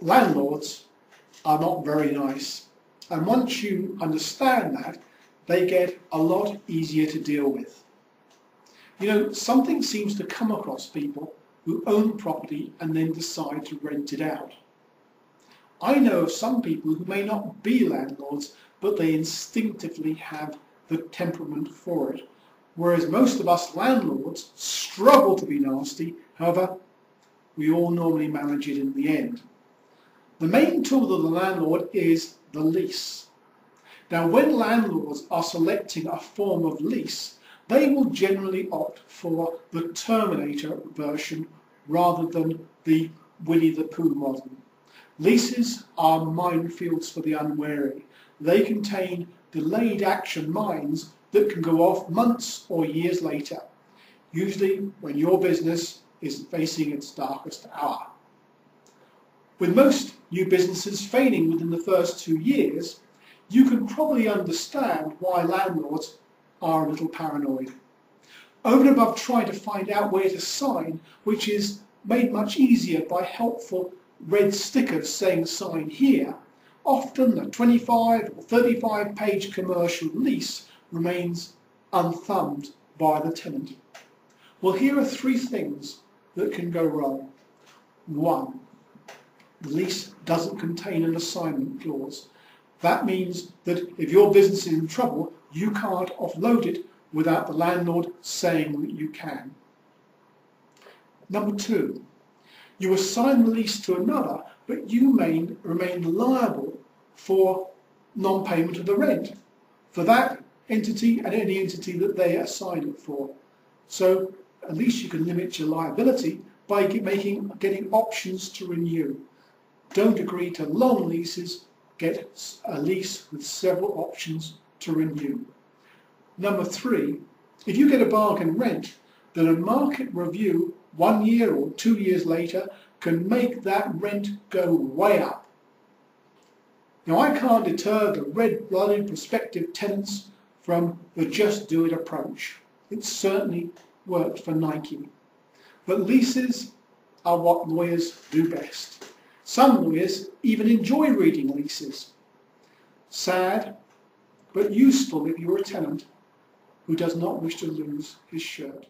landlords are not very nice. And once you understand that, they get a lot easier to deal with. You know, something seems to come across people who own property and then decide to rent it out. I know of some people who may not be landlords, but they instinctively have the temperament for it. Whereas most of us landlords struggle to be nasty, however, we all normally manage it in the end. The main tool of the landlord is the lease. Now, when landlords are selecting a form of lease, they will generally opt for the Terminator version rather than the Winnie the Pooh model. Leases are minefields for the unwary. They contain delayed action mines that can go off months or years later, usually when your business is facing its darkest hour. With most new businesses failing within the first two years, you can probably understand why landlords are a little paranoid. Over and above trying to find out where to sign, which is made much easier by helpful red stickers saying sign here, often the 25 or 35 page commercial lease remains unthumbed by the tenant. Well, here are three things that can go wrong. One, the lease doesn't contain an assignment clause. That means that if your business is in trouble, you can't offload it without the landlord saying that you can. Number two, you assign the lease to another, but you remain, remain liable for non-payment of the rent for that entity and any entity that they assign it for. So at least you can limit your liability by making getting options to renew. Don't agree to long leases, get a lease with several options to renew. Number three, if you get a bargain rent, then a market review one year or two years later can make that rent go way up. Now I can't deter the red-blooded prospective tenants from the just do it approach. It certainly worked for Nike. But leases are what lawyers do best. Some lawyers even enjoy reading leases. Sad, but useful if you're a tenant who does not wish to lose his shirt.